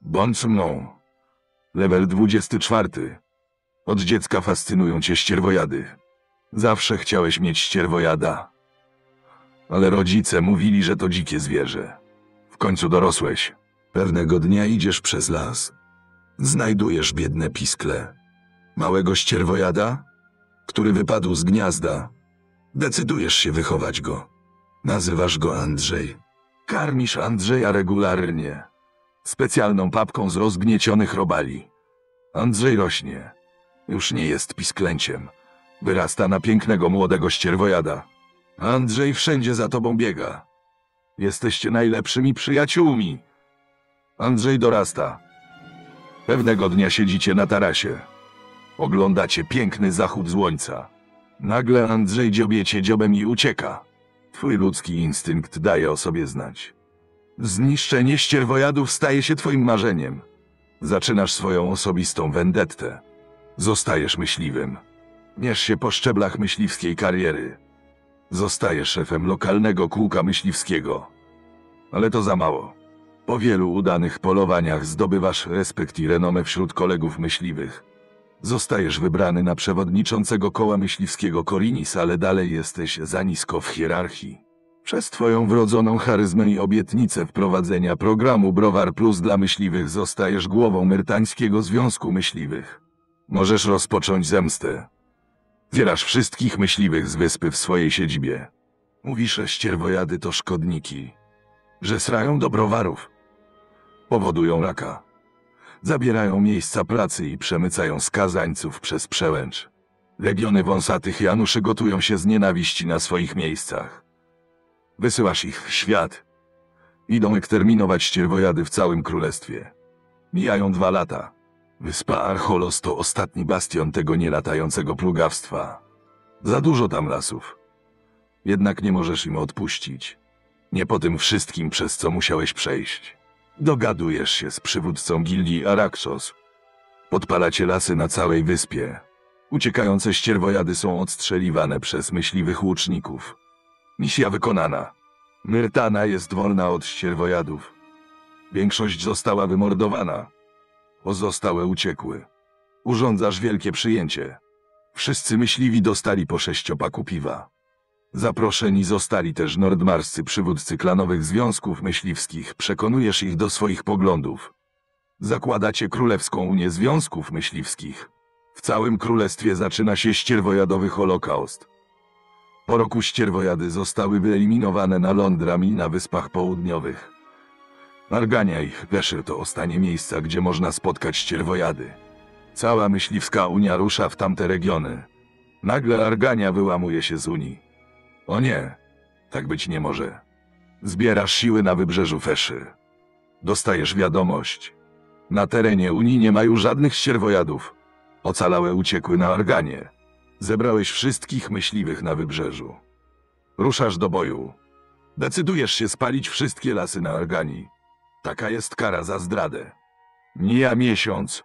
Bądź mną. Level 24. Od dziecka fascynują cię ścierwojady. Zawsze chciałeś mieć ścierwojada. Ale rodzice mówili, że to dzikie zwierzę. W końcu dorosłeś. Pewnego dnia idziesz przez las. Znajdujesz biedne piskle. Małego ścierwojada, który wypadł z gniazda. Decydujesz się wychować go. Nazywasz go Andrzej. Karmisz Andrzeja regularnie. Specjalną papką z rozgniecionych robali. Andrzej rośnie. Już nie jest pisklęciem. Wyrasta na pięknego młodego ścierwojada. Andrzej wszędzie za tobą biega. Jesteście najlepszymi przyjaciółmi. Andrzej dorasta. Pewnego dnia siedzicie na tarasie. Oglądacie piękny zachód słońca. Nagle Andrzej dziobie cię dziobem i ucieka. Twój ludzki instynkt daje o sobie znać. Zniszczenie ścierwojadów staje się twoim marzeniem. Zaczynasz swoją osobistą vendettę. Zostajesz myśliwym. Miesz się po szczeblach myśliwskiej kariery. Zostajesz szefem lokalnego kółka myśliwskiego. Ale to za mało. Po wielu udanych polowaniach zdobywasz respekt i renomę wśród kolegów myśliwych. Zostajesz wybrany na przewodniczącego koła myśliwskiego Korinis, ale dalej jesteś za nisko w hierarchii. Przez twoją wrodzoną charyzmę i obietnicę wprowadzenia programu Browar Plus dla myśliwych zostajesz głową Myrtańskiego Związku Myśliwych. Możesz rozpocząć zemstę. Zbierasz wszystkich myśliwych z wyspy w swojej siedzibie. Mówisz, że ścierwojady to szkodniki, że srają do browarów, powodują raka, zabierają miejsca pracy i przemycają skazańców przez przełęcz. Legiony wąsatych Januszy gotują się z nienawiści na swoich miejscach. Wysyłasz ich w świat. Idą eksterminować ścierwojady w całym królestwie. Mijają dwa lata. Wyspa Archolos to ostatni bastion tego nielatającego plugawstwa. Za dużo tam lasów. Jednak nie możesz im odpuścić. Nie po tym wszystkim, przez co musiałeś przejść. Dogadujesz się z przywódcą gildii Araxos. Podpalacie lasy na całej wyspie. Uciekające ścierwojady są odstrzeliwane przez myśliwych łuczników. Misja wykonana. Myrtana jest wolna od ścierwojadów. Większość została wymordowana. Pozostałe uciekły. Urządzasz wielkie przyjęcie. Wszyscy myśliwi dostali po sześciopaku piwa. Zaproszeni zostali też nordmarscy przywódcy klanowych związków myśliwskich. Przekonujesz ich do swoich poglądów. Zakładacie Królewską Unię Związków Myśliwskich. W całym królestwie zaczyna się ścierwojadowy holokaust. Po roku ścierwojady zostały wyeliminowane na Lądram i na Wyspach Południowych. Argania i Weszyr to ostatnie miejsca, gdzie można spotkać ścierwojady. Cała myśliwska Unia rusza w tamte regiony. Nagle Argania wyłamuje się z Unii. O nie, tak być nie może. Zbierasz siły na wybrzeżu Feszy. Dostajesz wiadomość. Na terenie Unii nie ma już żadnych ścierwojadów. Ocalałe uciekły na Arganię. Zebrałeś wszystkich myśliwych na wybrzeżu. Ruszasz do boju. Decydujesz się spalić wszystkie lasy na Arganii. Taka jest kara za zdradę. Mija miesiąc.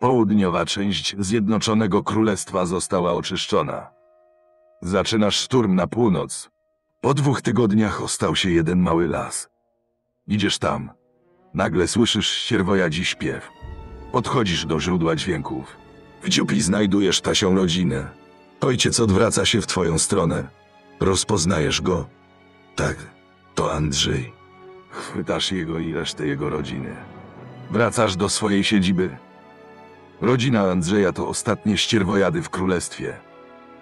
Południowa część Zjednoczonego Królestwa została oczyszczona. Zaczynasz szturm na północ. Po dwóch tygodniach ostał się jeden mały las. Idziesz tam. Nagle słyszysz ścierwojadzi śpiew. Podchodzisz do źródła dźwięków. W dziupli znajdujesz tasią rodzinę. Ojciec odwraca się w twoją stronę. Rozpoznajesz go. Tak, to Andrzej. Chwytasz jego i resztę jego rodziny. Wracasz do swojej siedziby. Rodzina Andrzeja to ostatnie ścierwojady w królestwie.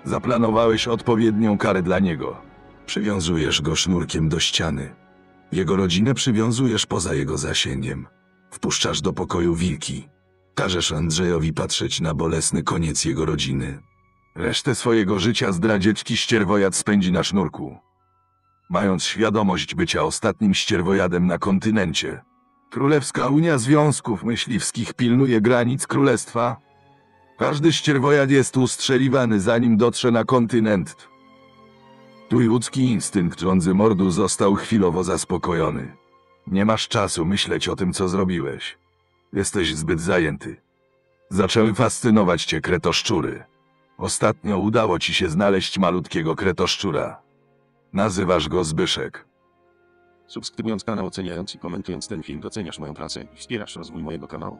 Zaplanowałeś odpowiednią karę dla niego. Przywiązujesz go sznurkiem do ściany. Jego rodzinę przywiązujesz poza jego zasięgiem. Wpuszczasz do pokoju wilki. Każesz Andrzejowi patrzeć na bolesny koniec jego rodziny. Resztę swojego życia zdradziecki ścierwojad spędzi na sznurku. Mając świadomość bycia ostatnim ścierwojadem na kontynencie, Królewska Unia Związków Myśliwskich pilnuje granic królestwa. Każdy ścierwojad jest ustrzeliwany zanim dotrze na kontynent. Twój ludzki instynkt rządzy mordu został chwilowo zaspokojony. Nie masz czasu myśleć o tym, co zrobiłeś. Jesteś zbyt zajęty. Zaczęły fascynować cię kretoszczury. Ostatnio udało ci się znaleźć malutkiego kretoszczura. Nazywasz go Zbyszek. Subskrybując kanał, oceniając i komentując ten film doceniasz moją pracę i wspierasz rozwój mojego kanału.